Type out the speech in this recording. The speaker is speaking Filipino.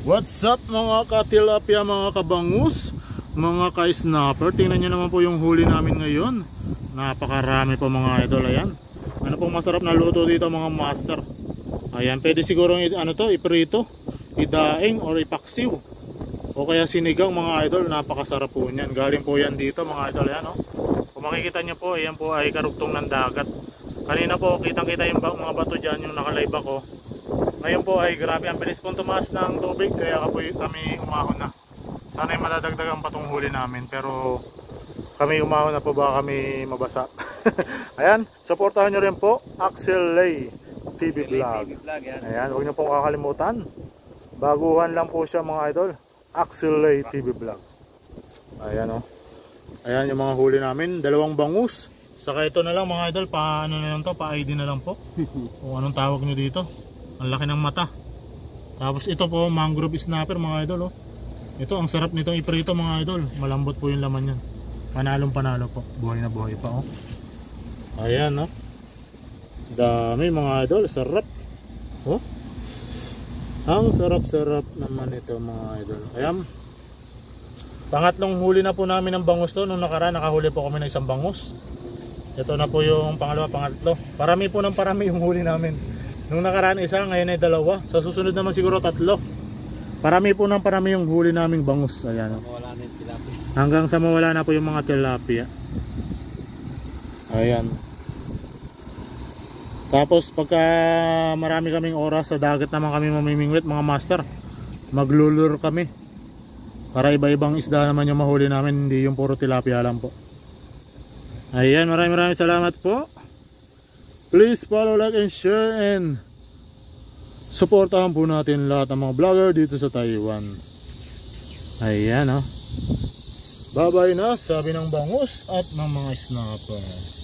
What's up mga katilapia, mga kabangus, mga ka-snapper? Tingnan nyo naman po yung huli namin ngayon. Napakarami po mga idol, ayan. Ano pong masarap na luto dito mga master? Ayan, pwede siguro ano to, iprito Idaing or ipaksiw. O kaya sinigang mga idol, napakasarap po niyan. Galing po yan dito mga idol, ayan o oh. Kung makikita nyo po, ayan po ay karugtong ng dagat. Kanina po, kitang kita yung mga bato dyan, yung nakalive ako ngayon po ay grabe ang bilis pong tumaas ng tubig kaya kami umahon na. Sana ay madadagdagan pa tong huli namin pero kami umahon na po ba kami mabasa. Ayan, supportahan nyo rin po Axel Lay TV Vlog. Ayan, huwag nyo pong kakalimutan. Baguhan lang po siya mga idol. Axel Lay TV Vlog. Ayan o. Oh. Ayan yung mga huli namin. Dalawang bangus. Saka ito na lang mga idol. Paano na lang to? Pa-ID na lang po. Kung anong tawag nyo dito ang laki ng mata. Tapos ito po mangrove snapper mga idol oh. ito ang sarap nitong iprito mga idol. Malambot po yung laman yan panalong panalo po. Buhay na buhay pa oh. ayan oh. dami mga idol. Sarap. Oh. ang sarap sarap naman ito mga idol. Ayan. Pangatlong huli na po namin ng bangus to. Nung nakaraan nakahuli po kami ng isang bangus. Ito na po yung pangalawa pangatlo. Parami po ng parami yung huli namin Nung nakaraan isa, ngayon ay dalawa. Sa susunod naman siguro tatlo. Parami po ng parami yung huli naming bangus. Ayan. Mawala na yung tilapia. Hanggang sa mawala na po yung mga tilapia. Ayan. Tapos pagka marami kaming oras sa dagat naman kami mamimingwit mga master. Maglulur kami. Para iba-ibang isda naman yung mahuli namin. Hindi yung puro tilapia lang po. Ayan. Maraming maraming salamat po. Please follow, like, and share and supportahan po natin lahat ng mga vlogger dito sa Taiwan. Ayan oh. Bye bye na sabi ng bangus at ng mga snapper.